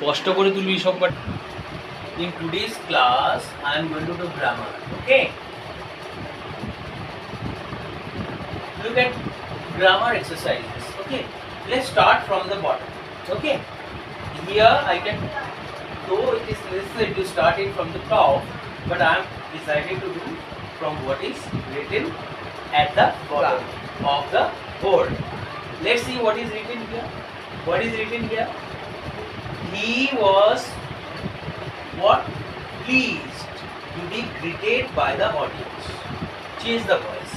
স্পষ্ট করে তুলবি সব In today's class, I am going to do grammar. Okay. Look at grammar exercises. Okay. Let's start from the bottom. Okay. Here I can, though it is necessary to start it from the top, but I am deciding to do from what is written at the bottom of the board. Let's see what is written here. What is written here? He was what pleased to be greeted by the audience. Change the voice.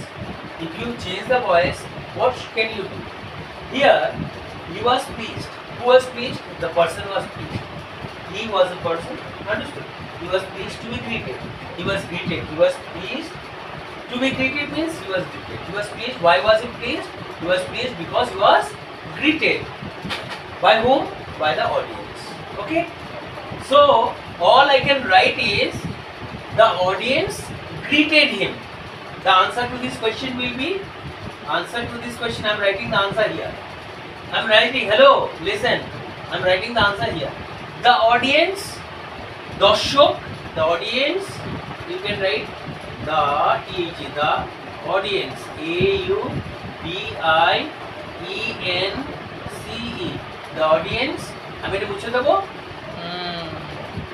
If you change the voice, what can you do? Here, he was pleased. Who was pleased? The person was pleased. He was a person. Understood? He was pleased to be greeted. He was greeted. He was pleased. To be greeted means he was greeted. He was pleased. Why was he pleased? He was pleased because he was greeted. By whom? By the audience okay? So all i can write is the audience greeted him. The answer to this question will be answer to this question i'm writing the answer here. I'm writing hello listen i'm writing the answer here. The audience darshak the audience you can write the eg the audience a u b i e n c e. The audience আমি এটা বুঝে দেবো।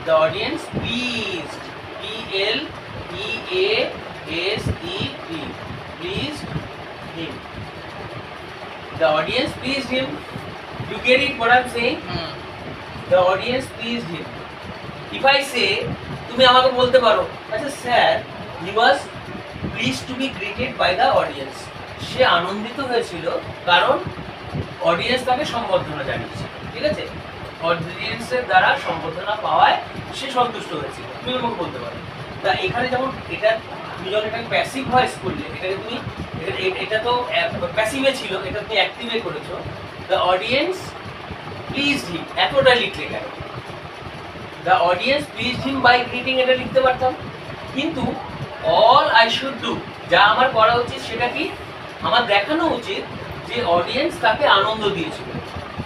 The audience please P L E S E P please him the audience please him to get it বড় সে the audience please him if I say তুমি আমাকে বলতে পারো আচ্ছা sir he was pleased to be greeted by the audience সে আনন্দিত হয়েছিল কারণ audience তাকে সম্বর্ধনা জানিয়েছে ঠিক আছে? অডিয়েন্সের দ্বারা সম্বর্ধনা পাওয়ায় সে সন্তুষ্ট হয়েছিল। তুমি আমাকে বলতে পারো। তা এখানে যেমন এটা তুমি যখন এটাকে প্যাসিভ ভয়েস করলে এটাকে তুমি এটা- এটা তো প্যাসিভে ছিল, এটা তুমি অ্যাক্টিভে করেছ। দ্য অডিয়েন্স প্লিজ হিম এতটা লিখলে কেন? The audience please him by greeting এটা লিখতে পারতাম। কিন্তু অল আই শুড ডু যা আমার করা উচিত সেটা কি? আমার দেখানো উচিত যে অডিয়েন্স তাকে আনন্দ দিয়েছিল।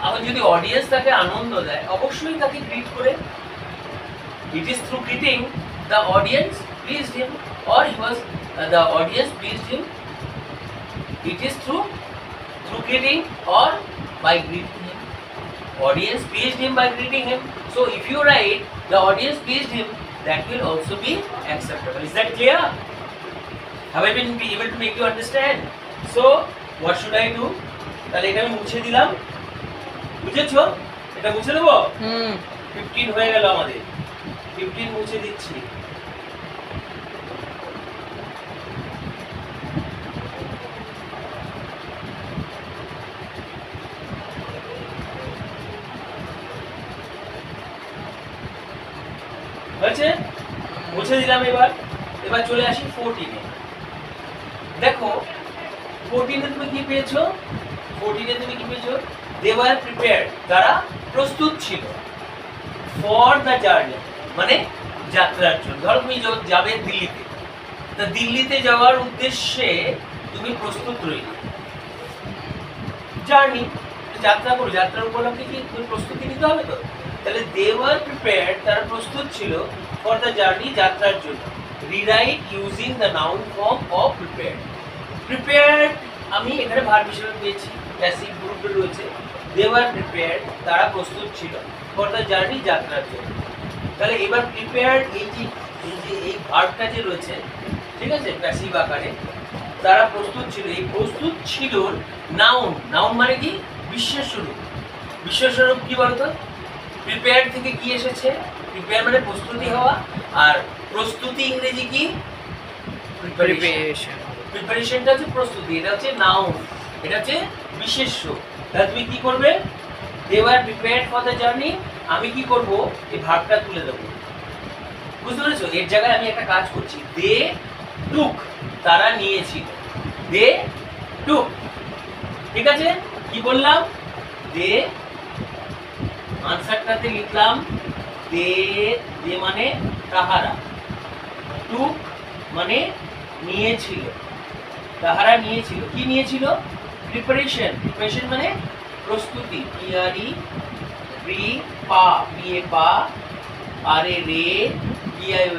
এখন যদি অডিয়েন্স তাকে আনন্দ দেয় অবশ্যই তাকে গ্রিট করে it is through greeting the audience pleased him or he was the audience pleased him it is through through greeting or by greeting him audience pleased him by greeting him. So if you write the audience pleased him, that will also be acceptable. Is that clear? Have I been be able to make you understand? So what should I do? তাহলে এটা আমি মুছে দিলাম বুঝেছ? এটা মুছে দেবো হুম। Fifteen হয়ে গেল আমাদের। ফিফটিন মুছে দিচ্ছি। হয়েছে? মুছে দিলাম এবার। এবার চলে আসি ফোরটিনে দেখো ফোরটিনে তুমি কি পেয়েছ? ফোরটিনে তুমি কি পেয়েছ? দে ওয়ার প্রিপেয়ার তারা প্রস্তুত ছিল। ফর দ্য জার্নি মানে যাত্রার জন্য। ধরো তুমি যাবে দিল্লিতে, তা দিল্লিতে যাওয়ার উদ্দেশ্যে তুমি প্রস্তুত রইলে। জার্নি যাত্রা করো। যাত্রার উপলক্ষে কি তুমি প্রস্তুতি নিতে হবে তো? তাহলে দে ওয়ার প্রিপেয়ার তারা প্রস্তুত ছিল ফর দ্য জার্নি যাত্রার জন্য। Rewrite using the noun form of prepare prepare আমি এখানে ভার হিসেবে পেয়েছি। প্যাসিভ গ্রুপে রয়েছে। দে ওয়ার প্রিপেয়ার তারা প্রস্তুত ছিল। ফর দ্য জার্নি যাত্রার জন্য। তাহলে এবার প্রিপেয়ার এই যে এই যে এই ভার্বটা যে রয়েছে ঠিক আছে প্যাসিভ আকারে তারা প্রস্তুত ছিল। এই প্রস্তুত ছিল নাউন নাউন মানে কি? বিশ্বস্বরূপ বিশ্বস্বরূপ কি বলতো? প্রিপেয়ার থেকে কি এসেছে? প্রিপেয়ার মানে প্রস্তুতি হওয়া। আর প্রস্তুতি ইংরেজি কি? প্রিপারেশন প্রিপারেশনটা হচ্ছে প্রস্তুতি। এটা হচ্ছে নাউন এটা হচ্ছে বিশেষ্য। তাহলে তুমি কি করবে? They were prepared for the journey আমি কি করব? এই ভাবটা তুলে দেবো। বুঝতে পেরেছ? এর জায়গায় আমি একটা কাজ করছি। দে টুক তারা নিয়েছিল। দে টুক ঠিক আছে? কি বললাম? দে আনসারটাতে লিখলাম দে দে মানে তাহারা। টুক মানে নিয়েছিল। তাহারা নিয়েছিল। কি নিয়েছিল? প্রিপারেশন প্রিপারেশন মানে প্রস্তুতি পিআরই প্রি পা পি এ পা আর এ রে পি আই ও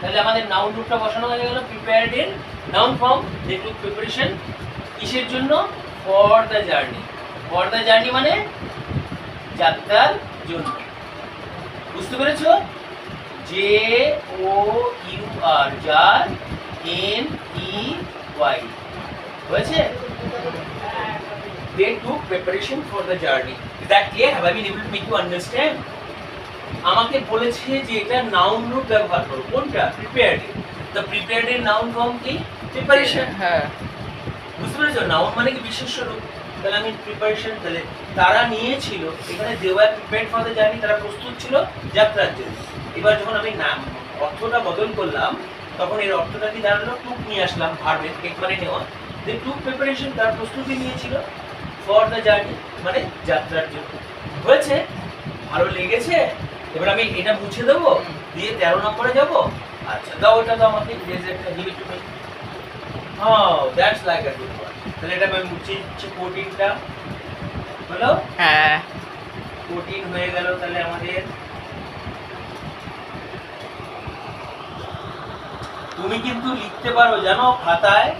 তাহলে আমাদের নাউন রূপটা বসানো হয়ে গেল প্রিপেয়ার্ড এর নাউন ফর্ম টুক প্রিপারেশন কিসের জন্য? For the journey for the journey মানে যাত্রার জন্য। বুঝতে পেরেছ? জে ও ইউ আর জার এন ই ওয়াই হয়েছে? They took preparation for the journey. Is that clear? Have i been able to make you understand? আমাকে বলেছে যে এটা নাউন রূপ ব্যবহার করো। কোনটা? প্রিপেয়ার্ড দ্য প্রিপেয়ার্ড এর নাউন ফর্ম কি? প্রিপারেশন হ্যাঁ। বুঝতে পেরেছ? নাউন মানে কি বিশেষ্য রূপ? তাহলে আমি প্রিপারেশন তাহলে তারা নিয়েছিল এখানে দেওয়ার প্রিপেয়ার্ড ফর দ্য জার্নি তারা প্রস্তুত ছিল যাত্রার জন্য। এবার যখন আমি নাম অর্থটা বদল করলাম তখন এর অর্থটা কি দাঁড়াল? টুক নিয়ে আসলাম ভার্বের টেক মানে নেওয়া। যে টুক প্রিপারেশন তার প্রস্তুতি নিয়েছিল। ফর দ্য জার্নি মানে যাত্রার জন্য। হয়েছে ভালো লেগেছে এবার আমি এটা মুছে দেবো দিয়ে তেরো নম্বরে যাব। আচ্ছা দাও ওটা তো আমাকে give it to me Oh, that's like a good one. তাহলে এটা আমি মুছে দিচ্ছি প্রোটিনটা হলো? হ্যাঁ। প্রোটিন হয়ে গেল তাহলে আমাদের তুমি কিন্তু লিখতে পারো জানো খাতায়।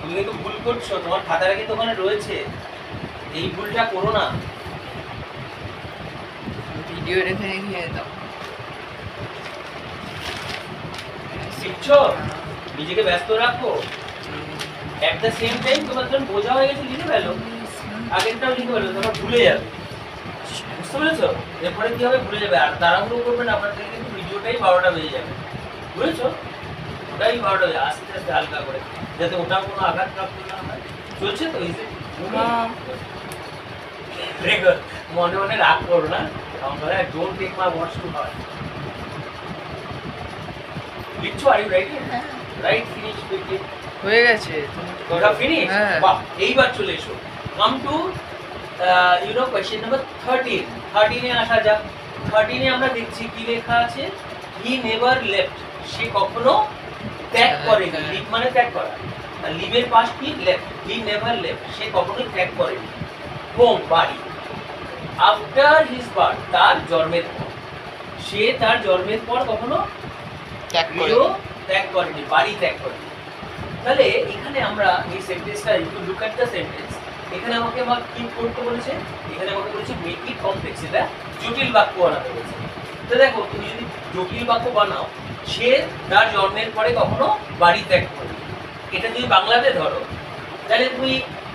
তুমি কিন্তু ভুল করছ তোমার খাতাটা কিন্তু ওখানে রয়েছে। এই ভুলটা করো না। ভিডিও রেখে রেখে দাও। শিখছো? নিজেকে ব্যস্ত রাখো। অ্যাট দ্য সেম টাইম তোমার যখন বোঝা হয়ে গেছে লিখে ফেলো। আগেরটাও লিখে ফেলো তোমার ভুলে যাবে। বুঝতে পেরেছ? এরপরে কি হবে? ভুলে যাবে। আর তাড়াহুড়ো করবে না আপনার থেকে কিন্তু ভিডিওটাই বারোটা বেজে যাবে। বুঝেছ? ওটাই বারোটা বেজে আস্তে আস্তে হালকা করে। যাতে ওটা কোনো আঘাত প্রাপ্ত না হয়। চলছে তো এই যে হ্যাঁ। মনে মনে রাগ করো না। আমার don't take my words to heart লিখছো are you right right finish quickly হয়ে গেছে। ওটা ফিনিশ হ্যাঁ। বাহ এইবার চলে এসো। Come to you know question number thirteen থার্টিনে আসা যাক। থার্টিনে আমরা দেখছি কি লেখা আছে? হি নেভার লেফট সে কখনো ত্যাগ হ্যাঁ, করেনি। হ্যাঁ। লিভ মানে ত্যাগ করা। আর লিভের পাশ কি? লেফট হি নেভার লেফট সে কখনোই ত্যাগ করেনি। হোম বাড়ি। আফটার হিজ বার্থ তার জন্মের পর। সে তার জন্মের পর কখনো ত্যাগ করে ত্যাগ করেনি বাড়ি ত্যাগ করেনি। তাহলে এখানে আমরা এই সেন্টেন্সটা একটু লুক অ্যাট দ্য সেন্টেন্স এখানে আমাকে আমার কি করতে বলেছে? এখানে আমাকে বলেছে মেক ইট কমপ্লেক্স এটা জটিল বাক্য বানাতে বলেছে তো দেখো তুমি যদি জটিল বাক্য বানাও সে তার জন্মের পরে কখনো বাড়ি ত্যাগ করবে এটা যদি বাংলাতে ধরো তাহলে তুমি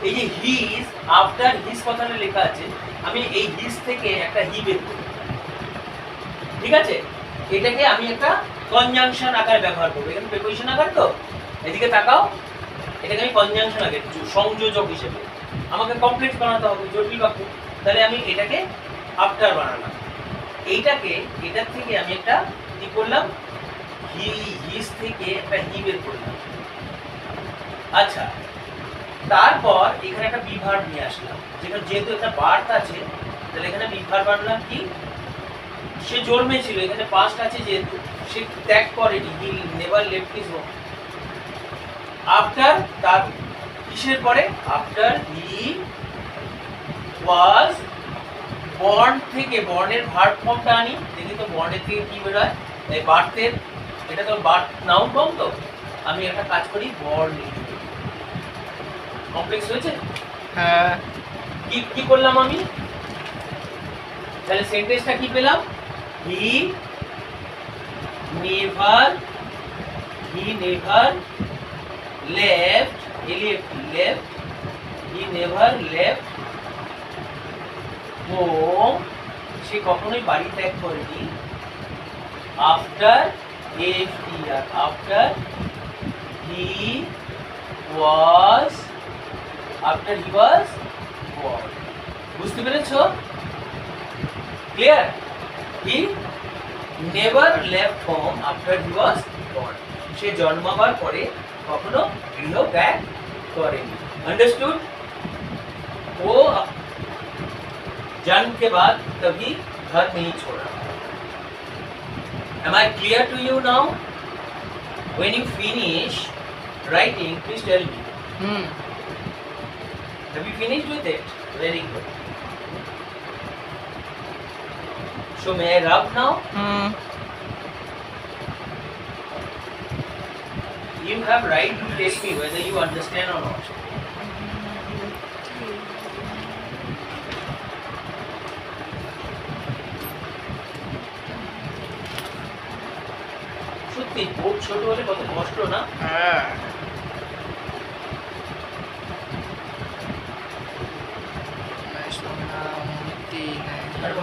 এই যে হিজ, আফটার হিজ কথাটা লেখা আছে, আমি এই হিজ থেকে একটা হি বের করি। ঠিক আছে? এটাকে আমি একটা কনজাংশন আকারে ব্যবহার করব। এখানে প্রিপোজিশন আকার তো? এদিকে তাকাও। এটাকে আমি কনজাংশন আগে সংযোজক হিসেবে। আমাকে কমপ্লিট বানাতে হবে, জটিল বাক্য। তাহলে আমি এটাকে আফটার বানালাম। এইটাকে, এটার থেকে আমি একটা কি করলাম? হি হিস থেকে একটা হি বের করলাম। আচ্ছা তারপর এখানে একটা বিভার নিয়ে আসলাম। যেখানে যেহেতু একটা বার্থ আছে, তাহলে এখানে বিভার বানালাম কি? সে জন্মেছিল এখানে পাস্ট আছে যেহেতু, সে ত্যাগ করেনি he never left his home after তার, কিসের পরে? আফটার হি ওয়াজ বর্ন থেকে বর্ণের ভার্ব ফর্মটা আনি। দেখি তো বর্ণের থেকে কি বেরোয়? এই বার্থের এটা তো বার্থ নাউন ফর্ম তো। আমি একটা কাজ করি বর্ণ কমপ্লেক্স হয়েছে? হ্যাঁ কি করলাম আমি? তাহলে সেন্টেন্সটা কি পেলাম? He never he never left left left he never left home সে কখনোই বাড়ি ত্যাগ করেনি। After F year after he was after he was born বুঝতে পেরেছো clear he never left home after he was born সে জন্মাবার পরে কখনো গৃহ ত্যাগ করেনি अंडरस्टूड वो जन्म के बाद कभी घर नहीं छोड़ा Am I clear to you now? When you finish writing, please tell me. Hmm Have you finished with it? Very good. So may I rub now? Hmm You have right to tell me whether you understand or not. সত্যি board ছোট হলে কত কষ্ট না হ্যাঁ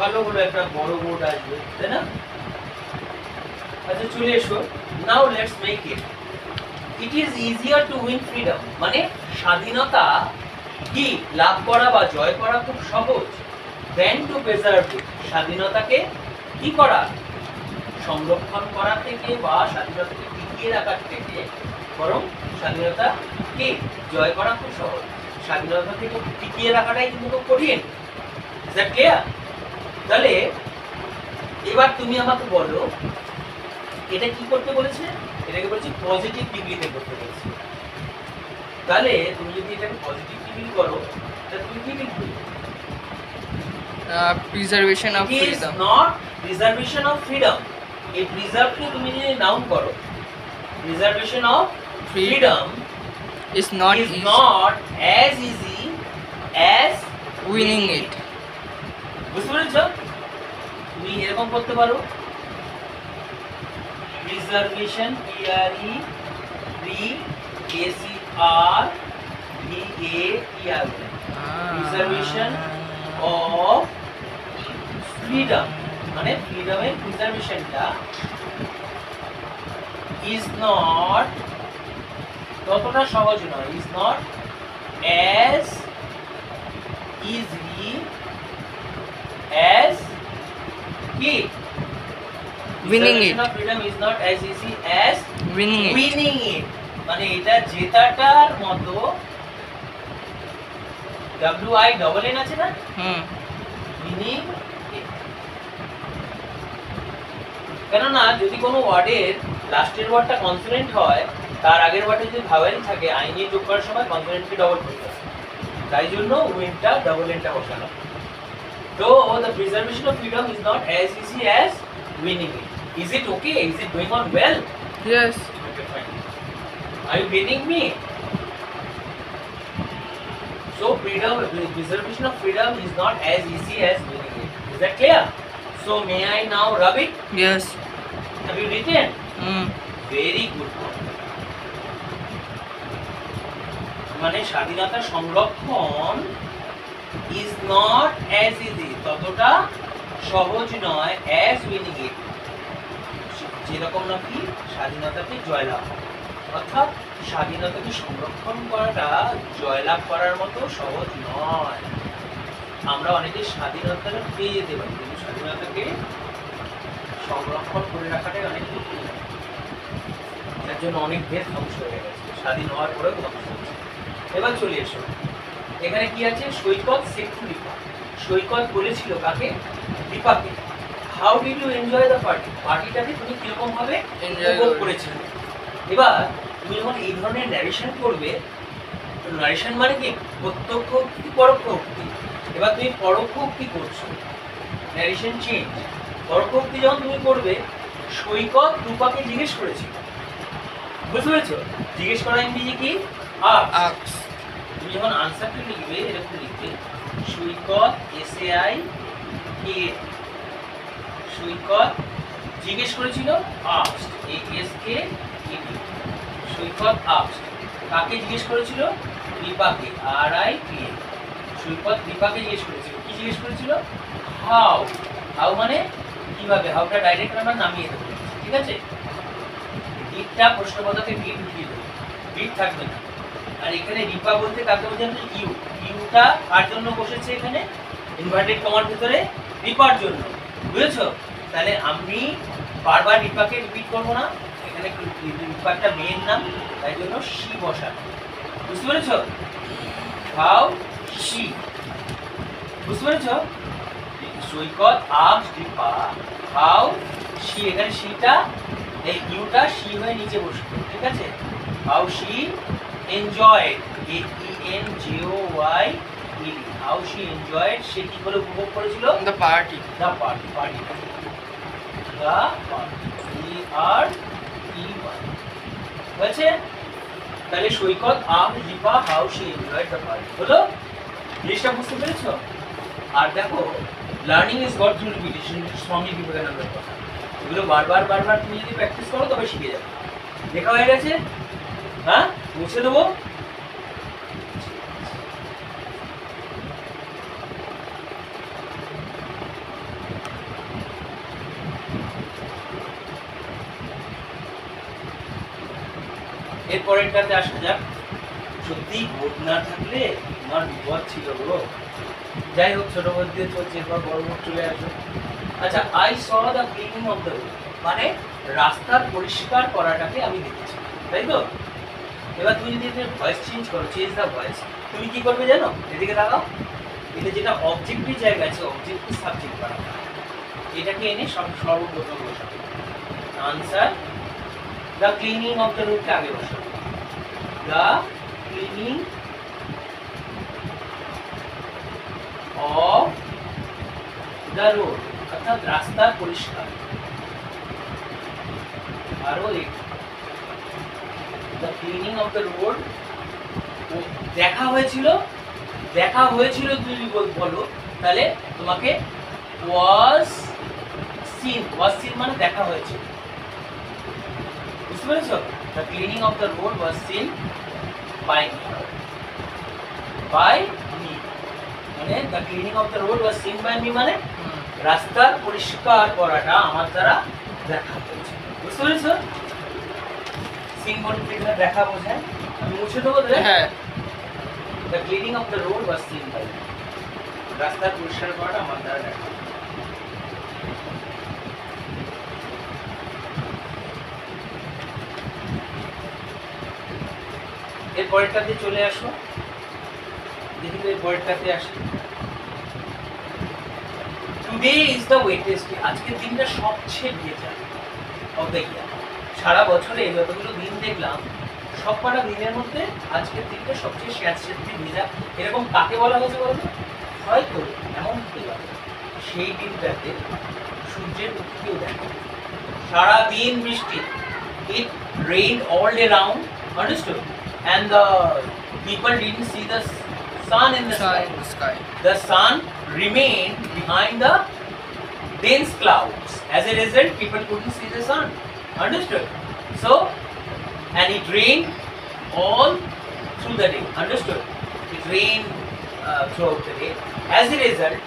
ভালো হলো একটা বড় বোর্ড আসবে, তাই না? আচ্ছা চলে এসো। Now let's make it it is easier to win freedom মানে স্বাধীনতা কি? লাভ করা বা জয় করা খুব সহজ। দেন টু প্রেজার্ভ স্বাধীনতাকে কি করা? সংরক্ষণ করা থেকে বা স্বাধীনতাকে টিকিয়ে রাখার থেকে। বরং স্বাধীনতাকে জয় করা খুব সহজ। স্বাধীনতাকে টিকিয়ে রাখাটাই কিন্তু কঠিন। ক্লিয়ার তাহলে এবার তুমি আমাকে বলো এটা কি করতে বলেছে? এটাকে বলছি পজিটিভ ডিগ্রিতে করতে বলেছে। তাহলে তুমি যদি এটাকে পজিটিভ ডিগ্রি করো তাহলে তুমি কি লিখবে? Preservation of freedom not preservation of freedom. এই preserve কে তুমি যদি নাউন করো preservation of freedom is not is not as easy as winning it বুঝতে পেরেছ? তুমি এরকম করতে পারো? Reservation P R E P A C R V A E R Preservation of freedom মানে ফ্রিডমের প্রিজার্ভেশনটা ইজ নট ততটা সহজ নয় is not as easy as কি? Winning it. Freedom is not as easy as winning it winning it মানে এটা জেতাটার মতো ডাব্লিউ আই ডবল এন আছে না? হুম। উইনিং কেননা যদি কোনো ওয়ার্ডের লাস্টের ওয়ার্ডটা কনসোনেন্ট হয় তার আগের ওয়ার্ডে যদি ভাওয়েল থাকে আইনে যোগ করার সময় কনসোনেন্টকে ডবল করতে হবে তাই জন্য উইনটা ডবল এনটা বসানো। তো the preservation of freedom is not as easy as winning it is it okay is it going on well yes Okay, fine. Are you getting me? So freedom, the preservation of freedom is not as easy as winning it. Is that clear? So may I now rub it? Yes Have you written? Hmm Very good. মানে স্বাধীনতা সংরক্ষণ is not as easy ততটা সহজ নয় as winning ইট যেরকম নাকি স্বাধীনতাকে জয়লাভ অর্থাৎ স্বাধীনতাকে সংরক্ষণ করাটা জয়লাভ করার মতো সহজ নয়। আমরা অনেকে স্বাধীনতাটা পেয়ে যেতে পারি, কিন্তু স্বাধীনতাকে সংরক্ষণ করে রাখাটাই অনেক যার জন্য অনেক দেশ ধ্বংস হয়ে গেছে। স্বাধীন হওয়ার পরেও ধ্বংস হয়েছে এবার চলে এসো। এখানে কি আছে? সৈকত সেক্টু দীপা সৈকত বলেছিল কাকে? দীপাকে। How did you enjoy the party পার্টিটাকে তুমি কীরকম ভাবে উপভোগ করে। করেছিলে? এবার তুমি যখন এই ধরনের ন্যারেশন করবে ন্যারেশন মানে কি? প্রত্যক্ষ উক্তি পরোক্ষ উক্তি এবার তুমি পরোক্ষ উক্তি করছ। ন্যারেশন চেঞ্জ পরোক্ষ উক্তি যখন তুমি করবে সৈকত রূপাকে জিজ্ঞেস করেছিল। বুঝতে পেরেছ? জিজ্ঞেস করা ইংরেজি কি? আ আক্স তুমি যখন আনসারটা লিখবে এরকম লিখবে সৈকত এস আই কে সৈকত জিজ্ঞেস করেছিল asked A S K Saikat asked. কাকে জিজ্ঞেস করেছিল? দীপাকে আর আই এ সৈকত দীপাকে জিজ্ঞেস করেছিল। কি জিজ্ঞেস করেছিল? হাউ। হাউ মানে কীভাবে? হাউটা ডাইরেক্ট আমরা নামিয়ে দেবো। ঠিক আছে? ডিটটা প্রশ্নবোধকে ডিট উঠিয়ে দেবো। ডিট থাকবে না। আর এখানে রিপা বলতে কাকে বোঝানো ইউ। ইউটা কার জন্য বসেছে এখানে? ইনভার্টেড কমার ভিতরে রিপার জন্য। বুঝেছ? তাহলে আমি বারবার রিপাকে রিপিট করব না। এখানে রিপারটা মেয়ের নাম, তাই জন্য সি বসানো বুঝতে পেরেছ? হাউ সি বুঝতে পেরেছ? Saikat, um Ripa how she এখানে সিটা এই ইউটা সি হয়ে নিচে বসবে, ঠিক আছে? How she enjoyed E N J O Y E how she C এনজয়েড সে কি করে উপভোগ করেছিল? The party the party party park E R E Y হয়েছে তাহলে Saikat um Lipa how she enjoyed the park হলো জিনিসটা বুঝতে পেরেছ? আর দেখো learning is got through repetition Swami বিবেকানন্দের কথা। এগুলো বারবার বারবার তুমি যদি প্র্যাকটিস করো তবে শিখে যাবে। লেখা হয়ে গেছে? হ্যাঁ? মুছে দেবো? এর পরেরটাতে আসা যাক। সত্যি বোধ না থাকলে তোমার বিপদ ছিল গো। যাই হোক, ছোট বোধ দিয়ে চলছে, এরপর বড় বোধ চলে আসবে। আচ্ছা I saw the cleaning of the মানে রাস্তার পরিষ্কার করাটাকে আমি দেখেছি, তাই তো? এবার তুমি যদি ভয়েস চেঞ্জ করো চেঞ্জ দ্য ভয়েস তুমি কি করবে জানো? এদিকে তাকাও এটা যেটা অবজেক্টিভ জায়গা আছে অবজেক্টিভ সাবজেক্ট করা এটাকে এনে সব সর্বপ্রথম বসাবে answer the cleaning of the রোডকে আগে বসাবে the cleaning of the road অর্থাৎ রাস্তার পরিষ্কার। আরও দ্য অফ দ্য রোড দেখা হয়েছিল দেখা হয়েছিল যদি বলো তাহলে তোমাকে ওয়াজ সিন ওয়াজ সিন মানে দেখা হয়েছিল বুঝতে পেরেছ? The cleaning of the road was seen by by me মানে the cleaning of the road was seen by me মানে রাস্তার পরিষ্কার করাটা আমার দ্বারা দেখা হয়েছে। বুঝতে পেরেছ? বলতে এখানে দেখা বোঝায় আমি মুছে দেবো হ্যাঁ। The cleaning of the road was seen by রাস্তার পরিষ্কার করাটা আমার দ্বারা দেখা। এর পরেরটাতে চলে আসো। দেখি এর পরেরটাতে আসি। টুডে ইজ দ্য ওয়েটেস্ট আজকের দিনটা সবচেয়ে ভেজা অফ দ্য ইয়ার সারা বছরে যতগুলো দিন দেখলাম সব কটা দিনের মধ্যে আজকের দিনটা সবচেয়ে স্যাঁতস্যাঁতে ভেজা এরকম কাকে বলা হয়েছে বলতো হয়তো এমন হতে পারে সেই দিনটাতে সূর্যের উঠকেও দেখো সারা দিন বৃষ্টি it rain all day round understood and the people didn't see the sun in the sky. Sun in the sky. the sun remained behind the dense clouds. As a result, people couldn't see the sun. Understood? So, and it rained all through the day. Understood? It rained uh, throughout the day. As a result,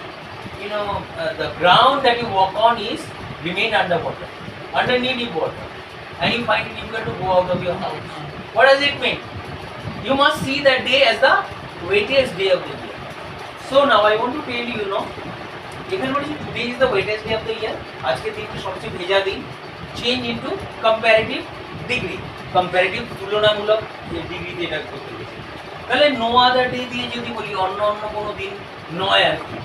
you know, uh, the ground that you walk on is remain underwater, underneath the water, and you find it difficult to go out of your house. What does it mean? You must see that day as the weightiest day of the year. So now I want to tell you, you know, এখানে বলেছি today is the wettest day of the year আজকের দিনটি সবচেয়ে ভেজা দিন change into comparative degree Comparative তুলনামূলক ডিগ্রিতে এটা করতে গেছি তাহলে নো আদার ডে দিয়ে যদি বলি অন্য অন্য কোনো দিন নয় আর কি,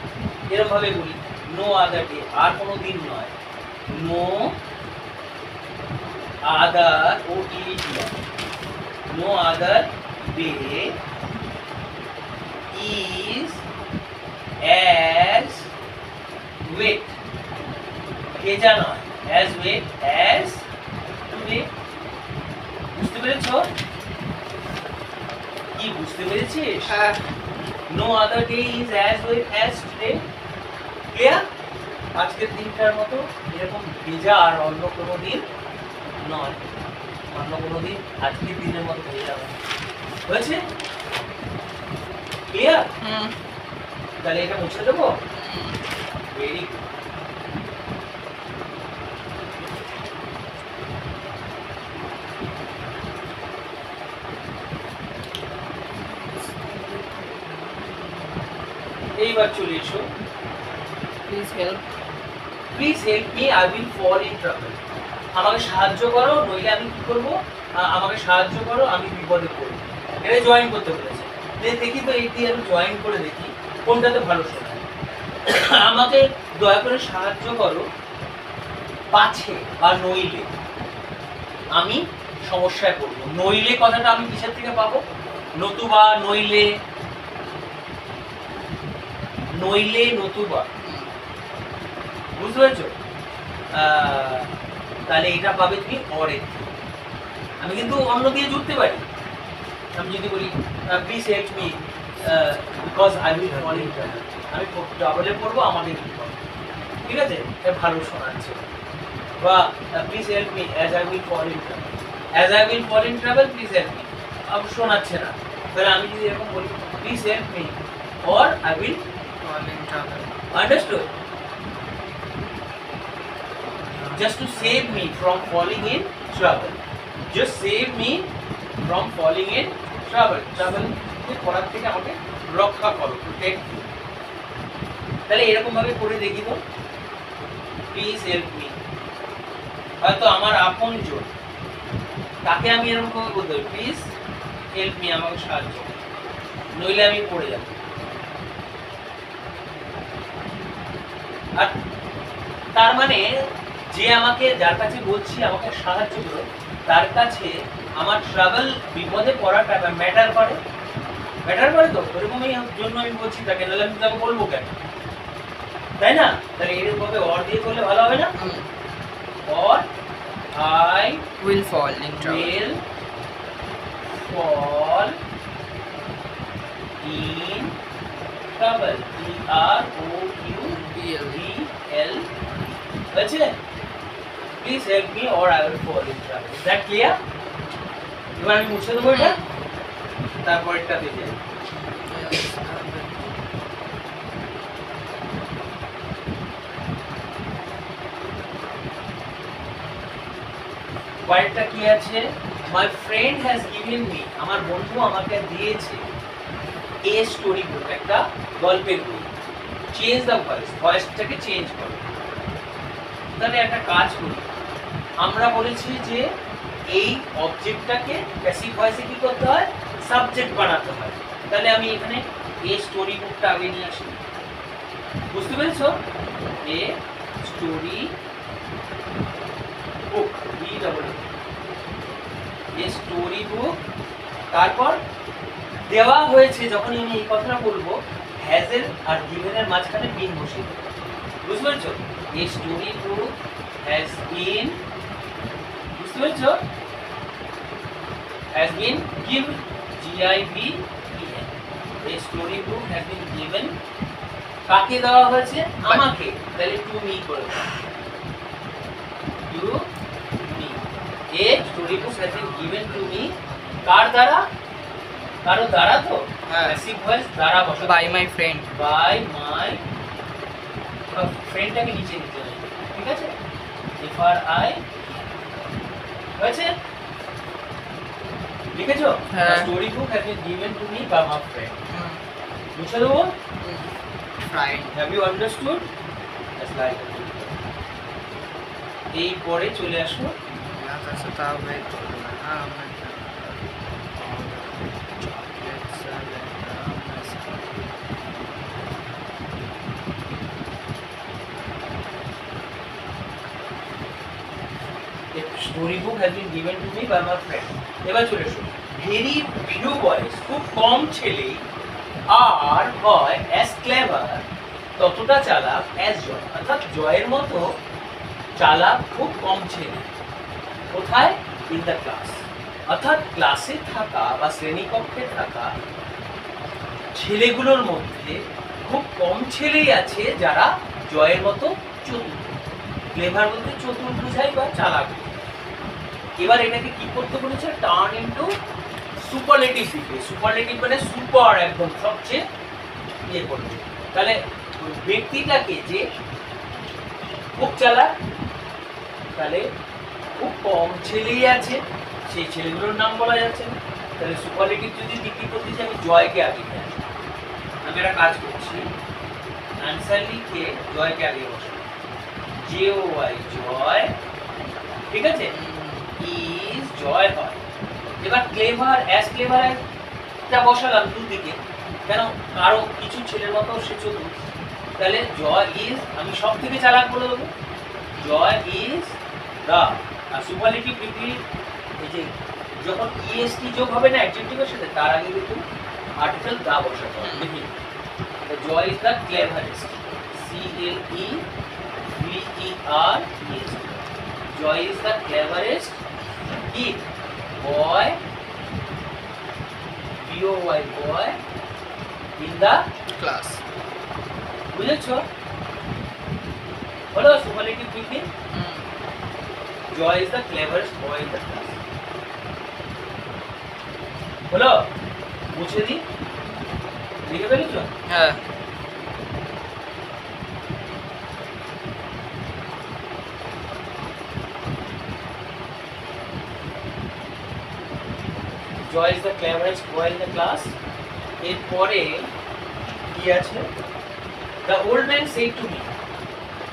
এরমভাবে বলি নো আদার ডে আর কোনো দিন নয়। No other O no other day is as wet ভেজা নয়, as wet as today বুঝতে পেরেছ? কি বুঝতে পেরেছিস? হ্যাঁ। No other day is as wet as today clear আজকের দিনটার মতো এরকম ভেজা আর অন্য কোনো দিন নয়। অন্য কোনো দিন আজকের দিনের মতো ভেজা নয় হয়েছে? ক্লিয়ার হুম। তাহলে এটা মুছে দেবো? ভেরি গুড এইবার চলে এসো please help please help me I will fall in trouble আমাকে সাহায্য করো, নইলে আমি কি করব? আমাকে সাহায্য করো, আমি বিপদে পড়ব। এটা জয়েন করতে বলেছে। দেখি তো এটি আমি জয়েন করে দেখি কোনটাতে ভালো শোনায় আমাকে দয়া করে সাহায্য করো, পাছে বা নইলে। আমি সমস্যায় পড়ব। নইলে কথাটা আমি কিসের থেকে পাবো? নতুবা, নইলে নইলে নতুবা। বুঝতে পেরেছ? তাহলে এটা পাবে তুমি অরের আমি কিন্তু অন্য দিয়ে জুড়তে পারি। আমি যদি বলি please help me because I will fall in travel আমি ডাবলে পড়ব হবে। ঠিক আছে? এটা ভালো শোনাচ্ছে। বা please help me as I will fall in travel as I will fall in travel please help me আমি শোনাচ্ছে না। তাহলে আমি যদি এরকম বলি please help me or I will Falling trouble. Understood? Just to save me from falling in trouble. Just save me from falling in trouble. Trouble করার থেকে আমাকে রক্ষা করো প্রোটেক্ট তাহলে এরকম ভাবে করে দেখি তো প্লিজ হেল্প মি হয়তো আমার আপন জন তাকে আমি এরকম ভাবে বলতে পারি প্লিজ হেল্প মি আমাকে সাহায্য। নইলে আমি পড়ে যাব আর তার মানে যে আমাকে যার কাছে বলছি আমাকে সাহায্য করো তার কাছে আমার ট্রাভেল বিপদে পড়াটা ম্যাটার করে ম্যাটার করে তো ওরকমই জন্য আমি বলছি তাকে নাহলে আমি তাকে বলব কেন তাই না তাহলে এরকম ভাবে অর দিয়ে করলে ভালো হবে না. Or I Will fall will fall in trouble. E R O U Will. B L হয়েছে please help me or I will fall is that clear এবার আমি মুছে দেবো এটা তারপরেরটা দেখে. পরেরটা কি আছে? My friend has given me আমার বন্ধু আমাকে দিয়েছে এ স্টোরি বুক একটা গল্পের বই। চেঞ্জ দ্য ভয়েস ভয়েসটাকে চেঞ্জ করো। তাহলে একটা কাজ করি। আমরা বলেছি যে এই অবজেক্টটাকে প্যাসিভ ভয়েসে কি করতে হয়? সাবজেক্ট বানাতে হয়। তাহলে আমি এখানে এ স্টোরি বুকটা আগে নিয়ে আসি। বুঝতে পেরেছ? A story book A story বুক তারপর দেওয়া হয়েছে যখন আমি এই কথাটা বলব হ্যাজের আর গিভেনের মাঝখানে বিন বসে বুঝতে পেরেছ? A story book has been বুঝতে পেরেছ has been give G I B a story book has been given কাকে দেওয়া হয়েছে? আমাকে। তাহলে টু মি করে দাও। To me a story book has been given to me কার দ্বারা? কারও দ্বারা তো? হ্যাঁ। প্যাসিভ ভয়েস দ্বারা বসা By my friend. By my ফ্রেন্ডটাকে নিচে নিতে হবে। ঠিক আছে? এফ আর আই হয়েছে লিখেছো হ্যাঁ। Story book has been given to me by my friend দেবো Mm. Friend. Have you understood like এই পরে চলে আসো তাহলে. Ah, story book has been given to me by my friend এবার চলে এসো ভেরি ফিউ বয়েস খুব কম ছেলেই আর হয় অ্যাজ ক্লেভার ততটা চালাক অ্যাজ জয়। অর্থাৎ জয়ের মতো চালাক খুব কম ছেলে। কোথায়? ইন দ্য ক্লাস অর্থাৎ ক্লাসে থাকা বা শ্রেণীকক্ষে থাকা ছেলেগুলোর মধ্যে খুব কম ছেলেই আছে যারা জয়ের মতো চতুর। ক্লেভার বলতে চতুর বুঝাই বা চালাক। এবার এটাকে কি করতে বলেছে? টার্ন ইনটু সুপারলেটিভ দিকে সুপারলেটিভ মানে সুপার একদম সবচেয়ে ইয়ে করবে। তাহলে ব্যক্তিটাকে যে খুব চালাক, তাহলে খুব কম ছেলেই আছে, সেই ছেলেগুলোর নাম বলা যাচ্ছে না। তাহলে সুপারলেটিভ যদি বিক্রি করতে চাই, আমি জয়কে আগে আমি একটা কাজ করছি। অ্যান্সার লিখে জয়কে আগে বসে জে ও ওয়াই জয়। ঠিক আছে? জয় হয়। এবার ক্লেভার অ্যাজ ক্লেভার একটা বসালাম দুদিকে। কেন? কারও কিছু ছেলের মতো সে চতুর তাহলে জয় ইজ আমি সব থেকে চালাক বলে দেবো। জয় ইজ দা আর সুপারলেটিভ ডিগ্রি এই যে যখন ইএসটি যোগ হবে না অ্যাডজেক্টিভের সাথে তার আগে কিন্তু আর্টিকেল দা বসাতে হবে। দেখি। Joy is the cleverest C L E V E R E S Joy is the cleverest কি boy B O Y boy in the class বুঝেছ? বলো superlative begin Joy is the cleverest boy in the class বলো মুছে দি লিখে ফেলেছো? হ্যাঁ। Joy is the cleverest boy in the class এরপরে কি আছে? The old man said to me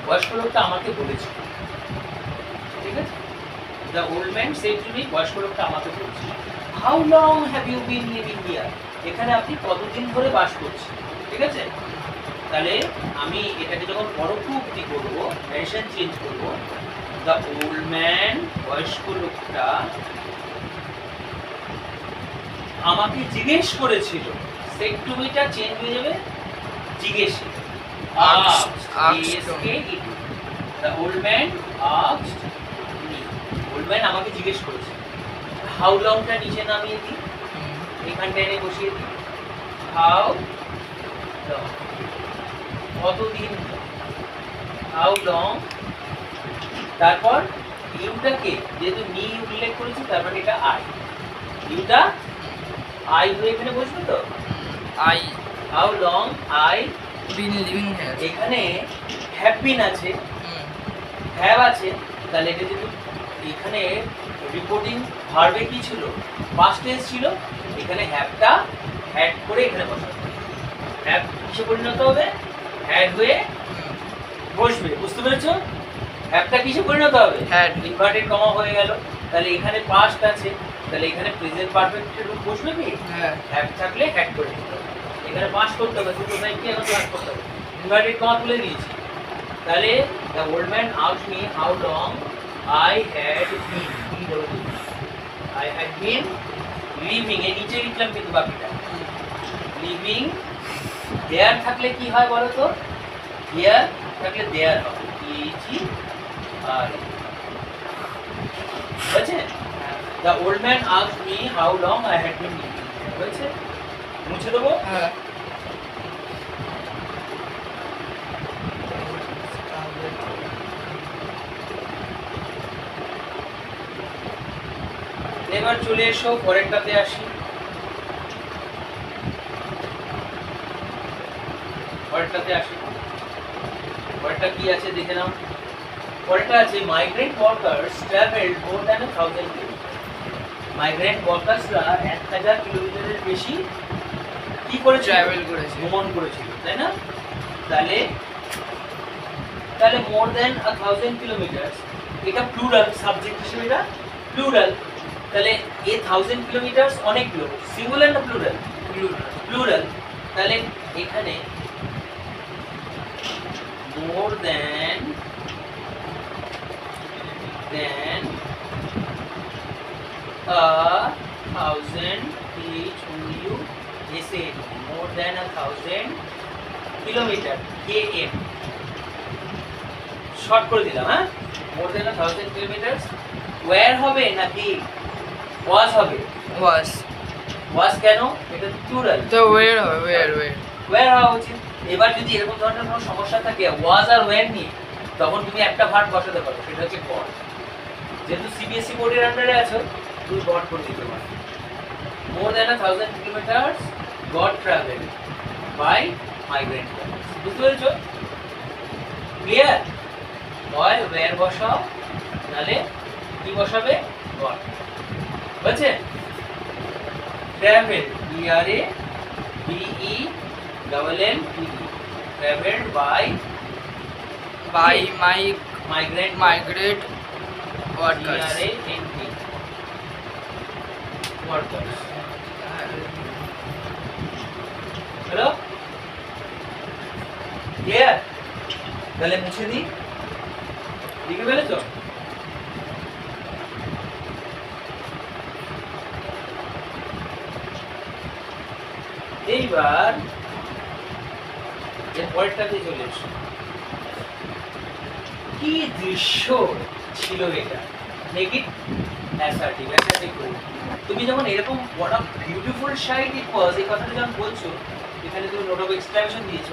বয়স্ক লোকটা আমাকে বলেছে। ঠিক আছে? The old man said to me বয়স্ক লোকটা আমাকে বলেছে। How long have you been living here এখানে আপনি কতদিন ধরে বাস করছেন? ঠিক আছে? তাহলে আমি এটাকে যখন পরোক্ষুক্তি করব মেনশন চেঞ্জ করব দ্য ওল্ড ম্যান বয়স্ক লোকটা আমাকে জিজ্ঞেস করেছিল সেক্টুমিটা চেঞ্জ হয়ে যাবে? জিজ্ঞেস the old man old man আমাকে জিজ্ঞেস করেছে হাউ লংটা নিচে নামিয়ে দিই? এখানটা এনে বসিয়ে দিই। হাউ লং কতদিন? হাউ লং তারপর ইউটাকে যেহেতু মি উল্লেখ করেছি তারপর এটা আই ইউটা আই হয়ে এখানে বসবে তো? I how long I been living here এখানে হ্যাভ বিন আছে। হ্যাভ আছে। তাহলে এটা যেহেতু এখানে রিপোর্টিং ভার্বে কি ছিল? পাস্ট টেন্স ছিল। এখানে হ্যাভটা হ্যাড করে এখানে বসাতে হ্যাভ কিসে পরিণত হবে? হ্যাড হয়ে বসবে। বুঝতে পেরেছ? হ্যাভটা কিসে পরিণত হবে? Had. ইনভার্টেড কমা হয়ে গেল। তাহলে এখানে পাস্ট আছে। তাহলে এখানে প্রেজেন্ট পারফেক্টের রূপ বসবে কি? হ্যাঁ। হ্যাভ থাকলে হ্যাড করে দিতে হবে। এখানে পাস করতে হবে দুটো সাইডকে এখন পাস করতে হবে? ইনভার্টেড কমা তুলে দিয়েছি। তাহলে the old man out me how long I had been I had been living এর নিচে লিখলাম কিন্তু বাকিটা। লিভিং দেয়ার থাকলে কি হয় বলো তো? হিয়ার থাকলে দেয়ার হবে। ইজি আর বুঝছে the old man asked me how long I had been living বুঝছে মুছে দেবো হ্যাঁ এবার চলে এসো পরেরটাতে আসি পরেরটাতে আসি পরেরটা কি আছে দেখে নাও। পরেরটা আছে? Migrant workers travel more than a thousand kilometre migrant ওয়ার্কার্সরা এক হাজার কিলোমিটারের বেশি কি করে ট্রাভেল করেছে ভ্রমণ করেছিল তাই না? তাহলে তাহলে more than a thousand kilometre এটা প্লুরাল সাবজেক্ট হিসেবে এটা প্লুরাল তাহলে এ থাউজেন্ড কিলোমিটার অনেক লোক সিঙ্গুলার না প্লুরাল প্লুরাল তাহলে এখানে more than than a thousand each you. Is a more than a thousand kilometre km short করে দিলাম হ্যাঁ? More than a thousand kilometre were হবে নাকি ওয়াজ হবে? ওয়াজ ওয়াজ কেন? এটা প্লুরাল তো ওয়ের হবে ওয়ের ওয়ের ওয়্যার হওয়া উচিত? এবার যদি এরকম ধরনের কোনো সমস্যা থাকে ওয়াজ আর ওয়্যার নিয়ে তখন তুমি একটা ভার্ব বসাতে পারো সেটা হচ্ছে গড। যেহেতু সিবিএসসি বোর্ডের আন্ডারে আছো তুমি গড করে দিতে পারো more than a thousand kilometres got travel by migrant বুঝতে পেরেছ ক্লিয়ার হয় ওয়্যার বসাও নালে কি বসাবে গড বুঝছে travel B R A B E double L T E. Traveled by by my migrant migrate workers T R A N T workers hello clear তাহলে মুছে দিই লিখে ফেলেছো এইবার এর পরেরটাতে চলে এসো। কি দৃশ্য ছিল এটা? মেক ইট অ্যাসার্টিভ অ্যাসার্টিভ করো তুমি যখন এরকম what a beautiful side it was এই কথাটা যখন বলছো এখানে তুমি নোট অফ এক্সক্লামেশন দিয়েছ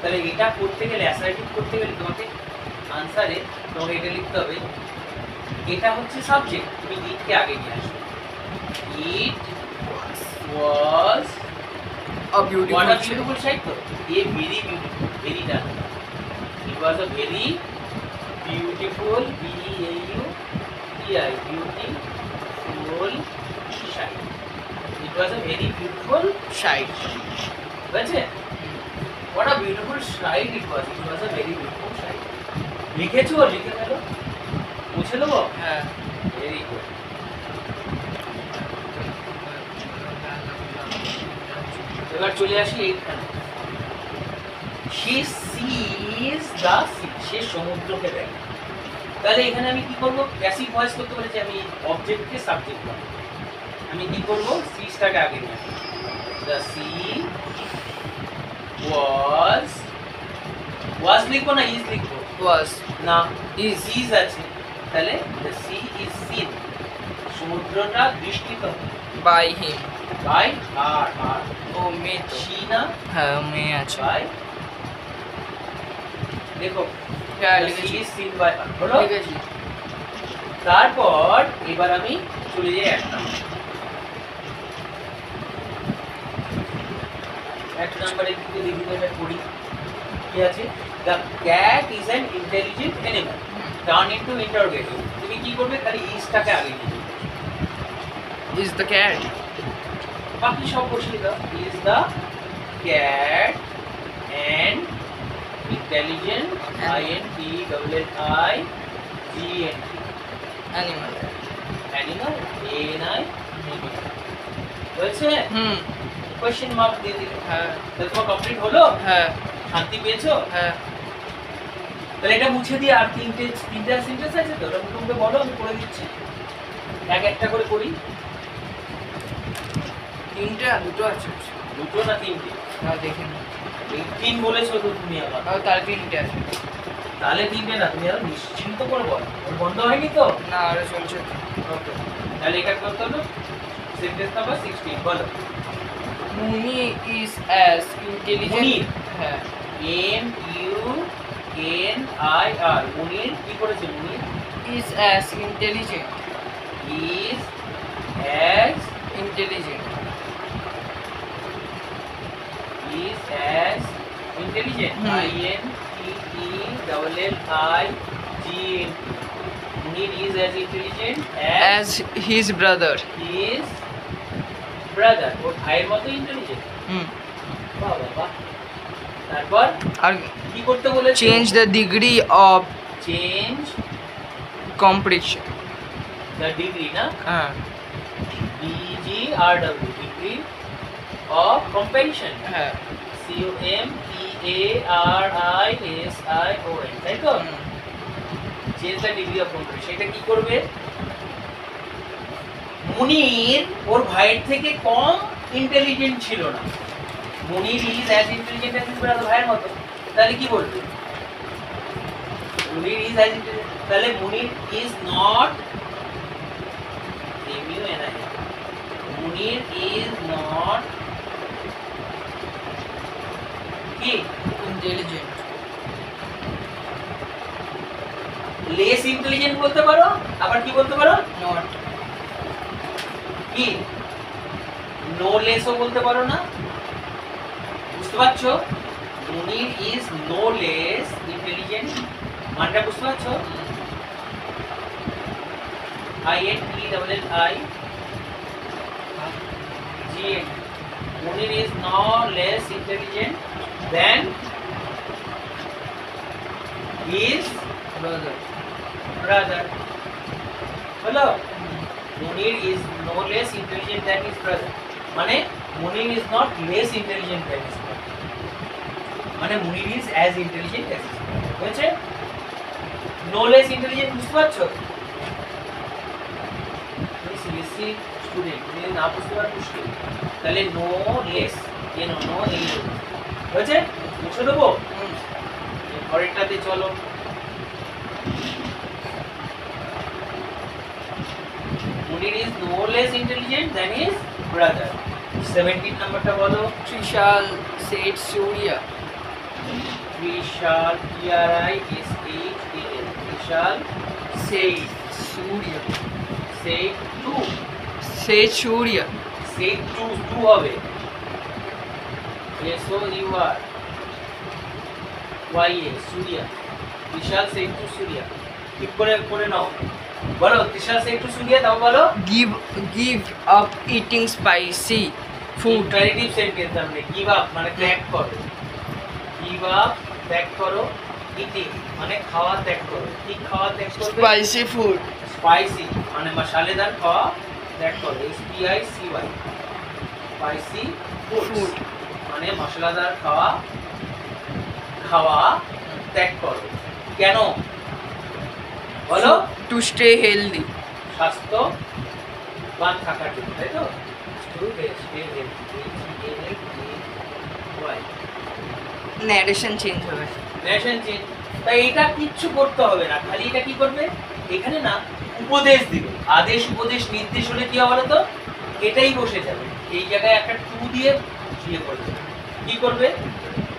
তাহলে এটা করতে গেলে অ্যাসার্টিভ করতে গেলে তোমাকে আনসারে তোমাকে এটা লিখতে হবে এটা হচ্ছে সাবজেক্ট তুমি ইটকে আগে নিয়ে আসো it was A What beautiful a beautiful sight. A very beautiful, very done. It was a very beautiful, B A U T I, beautiful. It was a very beautiful Shite. বুঝছে What a beautiful sight it was. It was a very beautiful sight. লিখেছো লিখে ফেলো মুছে দেবো? হ্যাঁ। Very good এবার চলে আসি এইখানে। সে সিজ সি সে সমুদ্রকে দেখে। তাহলে এখানে আমি কি করব? প্যাসিভ ভয়েস করতে বলেছি আমি অবজেক্টকে সাবজেক্ট করব। আমি কি করব? সিজটাকে আগে নিয়ে আসব। দ্য সি ওয়াজ ওয়াজ লিখব না ইজ লিখব? Was. না Is. সিজ আছে। তাহলে দ্য সি ইজ সিন সমুদ্রটা দৃষ্টিত by him. বাই আর আর ও মেয়ে তো সি না? হ্যাঁ মেয়ে আছে। বাই দেখো হ্যাঁ the sea লিখেছি। is seen by her, হলো? লিখেছি। তারপর এবার আমি চলে যাই এক এক নম্বরে দিকে তো এটা করি কি আছে? The cat is an intelligent animal turn into interrogative তুমি কি করবে? খালি ইজটাকে আগে নিয়ে is the cat? বাকি সব বসিয়ে দাও। Is the cat and intelligent I N T double N I G N T animal. Animal N I হয়েছে? হুম। কোয়েশ্চেন মার্ক দিয়ে দিলে হ্যাঁ। তাহলে তোমার কমপ্লিট হলো? হ্যাঁ। শান্তি পেয়েছ? হ্যাঁ। তাহলে এটা মুছে দিয়ে আর তিনটে তিনটা সেন্টেন্স আছে তো? ওটা মুখে মুখে বলো আমি করে দিচ্ছি। এক একটা করে করি। তিনটে আর দুটো আছে দুটো না তিনটে? না দেখে নি এই তিন বলেছ তো তুমি আমার আর তার তিনটে আছে। তাহলে তিনটে না তুমি আরও নিশ্চিন্ত করে বলো। বন্ধ হয়নি তো? না আরও চলছে ওকে। তাহলে এটা করতে হলো সেন্টেন্স নাম্বার সিক্সটিন বলো। মুনি is as intelligent মুনি? হ্যাঁ M U N I R Munir কি করেছে Munir is as intelligent is as intelligent is as intelligent. Hmm. I N T E double L I G N T. Munir is as intelligent as, as his brother his Brother. ওর ভাইয়ের মতো intelligent হুম। বাহ বাবা। তারপর আর কি করতে বলেছে? change the degree of change comprehension the degree না? হ্যাঁ। D G R W degree of comparison হ্যাঁ। C O M E A R I S I O N তাই তো? Change the degree of competition এটা কি করবে? মুনির ওর ভাইয়ের থেকে কম ইন্টেলিজেন্ট ছিল না। Munir is as intelligent as brother ভাইয়ের মতো। তাহলে কি বলবে? মুনির ইজ অ্যাজ ইন্টেলিজেন্ট তাহলে Munir is not M U N Munir is not কি? ইন্টেলিজেন্ট লেস ইন্টেলিজেন্ট বলতে পারো আবার কি বলতে পারো? Not কি? নো লেসও বলতে পারো না। বুঝতে পারছ? Munir is no less intelligent মানটা বুঝতে পারছ? I N T double N I G N Munir is no less intelligent than is brother brother হলো Munir is no less intelligent than his brother. মানে Munir is not less intelligent than his brother. মানে Munir is as intelligent as his brother. হয়েছে no less intelligent বুঝতে পারছো তুমি CBSE student তুমি যদি না বুঝতে পারো মুশকিল তাহলে নো লেস কেন নো এই হয়েছে মুছে দেবো হুম। পরেরটাতে চলো no less intelligent than his brother. 17 নাম্বারটা বলো Trishal said Surya. Vishal T R I S H A L Vishal Said Surya. say to Said Surya. say to to হবে S O U R Y A Surya Vishal say to Surya ঠিক করে করে নাও বলো Vishal say to Surya দাও বলো। Give give up eating spicy food. Imperative sentence আমরা give up মানে ত্যাগ করো। গিভ আপ ত্যাগ করো ইটিং মানে খাওয়া ত্যাগ করো। কি খাওয়া ত্যাগ করবে? Spicy food. স্পাইসি মানে মশালেদার খাওয়া ত্যাগ করো। S P I C Y spicy food মানে মশলাদার খাওয়া খাওয়া ত্যাগ করো। কেন? বলো? To stay healthy. স্বাস্থ্যবান থাকার জন্য তাই তো? H-E-A-L-T-Y Narration change হবে. ন্যাশন চেঞ্জ তাই এটা কিচ্ছু করতে হবে না খালি এটা কি করবে? এখানে না উপদেশ দিবে। আদেশ উপদেশ নির্দেশ হলে কি হবে তো এটাই বসে যাবে। এই জায়গায় একটা টু দিয়ে ইয়ে করবে কি করবে?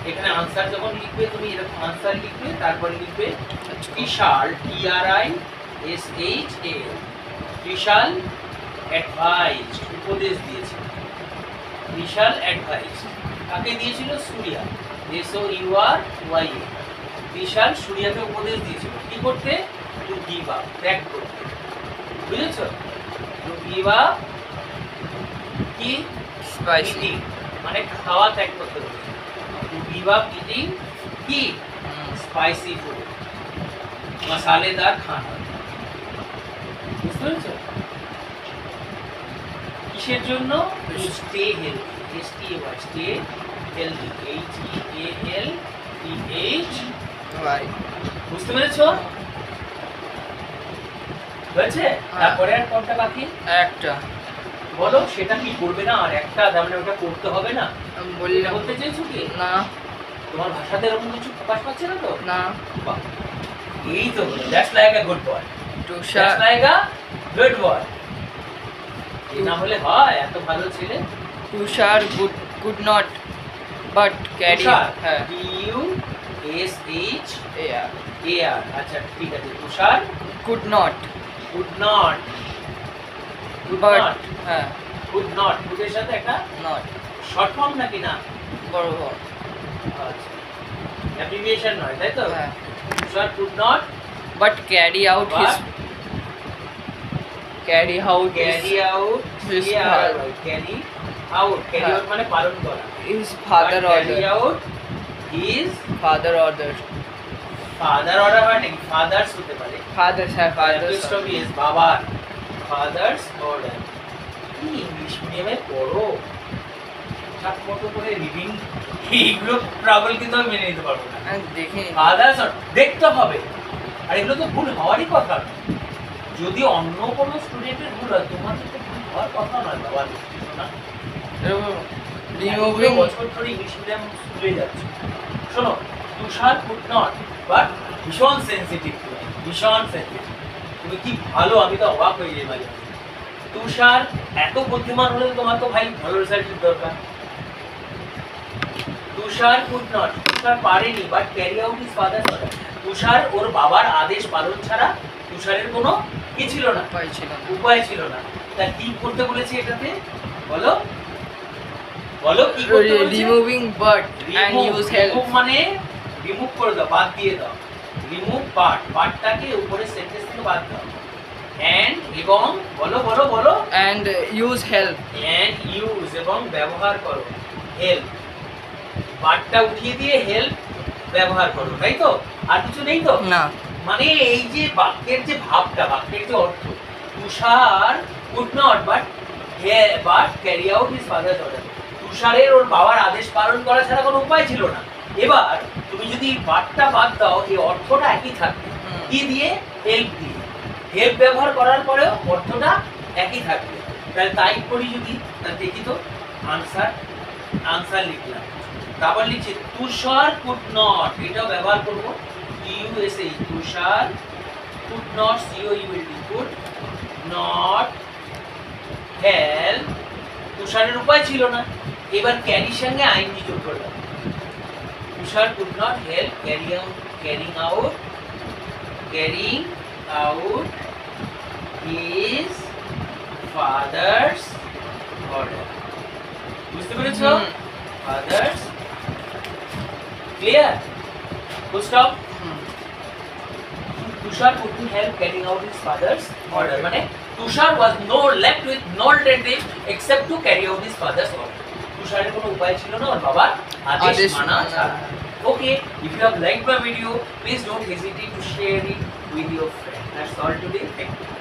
এখানে আনসার যখন লিখবে তুমি এরকম আনসার লিখবে তারপরে লিখবে Vishal T R I S H A Vishal advice উপদেশ দিয়েছে। বিশাল অ্যাডভাইস কাকে দিয়েছিল? Suriya. S O U R Y A Vishal সুরিয়াকে উপদেশ দিয়েছিল। কি করতে? টু গিভ আপ ত্যাগ করতে। বুঝেছ? টু গিভ আপ কি. মানে খাওয়া ত্যাগ করতে বলেছে। ইটিং কি? Hmm. স্পাইসি ফুড মশালেদার খানা। বুঝতে পেরেছ? কিসের জন্য? Stay healthy S T A Y stay healthy H E A L T H? বুঝতে পেরেছ? হয়েছে? তারপরে আর কোনটা বাকি? একটা। বলো সেটা কি করবে না? আর একটা তার মানে ওটা করতে হবে না? বলতে চাইছো কি? না। তোমার ভাষাতে এরকম কিছু প্রকাশ পাচ্ছে না তো? না। বাহ। এই তো that's like a good boy Tushar Just like a good boy. এই না হলে হয় এত ভালো ছেলে? Tushar good good not but carry হ্যাঁ। D U S H A R A R আচ্ছা ঠিক আছে Tushar? Good not good but not হ্যাঁ। গুড নট গুডের সাথে একটা নট শর্ট ফর্ম নাকি না? বড় আচ্ছা অ্যাপ্লিকেশন নয় তাই তো হ্যাঁ Tushar good not but carry out his But? carry out carry his, out his carry out carry হ্যাঁ। আউট মানে পালন করা his father carry order. Out is father order. Father order হয় নাকি ফাদার্স হতে পারে father হ্যাঁ father Apostrophe is বাবার ফাদার্স অর্ডার কি ইংলিশ মিডিয়ামে পড়ো ঠিক মতো করে রিডিং এইগুলো ট্রাভেল কিন্তু আমি মেনে নিতে পারব না। দেখে দেখতে হবে। আর এগুলো তো ভুল হওয়ারই কথা। যদি অন্য কোনো স্টুডেন্টের ভুল হয় তোমাদের তো ভুল হওয়ার কথা নয় বাবা না? বছর ধরে ইংলিশ মিডিয়াম স্কুলে যাচ্ছে। শোনো তুষার কুড নট বাট ভীষণ সেন্সিটিভ ভীষণ সেন্সিটিভ তুমি কি ভালো আমি তো অবাক হয়ে যাই মাঝে মাঝে। তুষার এত বুদ্ধিমান হলে তোমার তো ভাই ভালো রেজাল্টের দরকার। তুষার কুড নট তুষার পারেনি but carry out is father Tushar ওর বাবার আদেশ পালন ছাড়া তুষারের কোনো কি ছিল না? উপায় ছিল না। উপায় ছিল না। তা কি করতে বলেছে এটাতে? বলো। বলো কি করতে removing but use help. Remove মানে রিমুভ করে দাও বাদ দিয়ে দাও। রিমুভ পার্ট পার্টটাকে উপরে সেন্টেন্স থেকে বাদ দাও। অ্যান্ড এবং বলো বলো বলো। And use help. And use এবং ব্যবহার করো। হেল্প পার্টটা উঠিয়ে দিয়ে হেল্প ব্যবহার করো তাই তো? আর কিছু নেই তো? না। মানে এই যে বাক্যের যে ভাবটা বাক্যের যে অর্থ Tushar could not but but carry out his father order তুষারের ওর বাবার আদেশ পালন করা ছাড়া কোনো উপায় ছিল না। এবার তুমি যদি বাটটা বাদ দাও এই অর্থটা একই থাকবে। কি দিয়ে? হেল্প দিয়ে। হেল্প ব্যবহার করার পরেও অর্থটা একই থাকবে। তাহলে তাই করি যদি তাহলে দেখি তো আনসার আনসার লিখলাম। তারপর লিখছি তুষার কুড নট এটাও ব্যবহার করব। USA Tushar could not C O U L D could not help তুষারের উপায় ছিল না। এবার ক্যারির সঙ্গে আইনজি যোগ করলাম। Tushar could not help carry carrying out carrying out his father's order. বুঝতে পেরেছ? Father's Clear full stop Tushar couldn't help carrying out his father's order. মানে Tushar was no left with no alternative except to carry out his father's order. তুষারের কোনো উপায় ছিল না ওর বাবার আদেশ আদেশ মানা মানা। ছাড়া Okay, if you have liked my video, please don't hesitate to share it with your friend. That's all today. Thank you.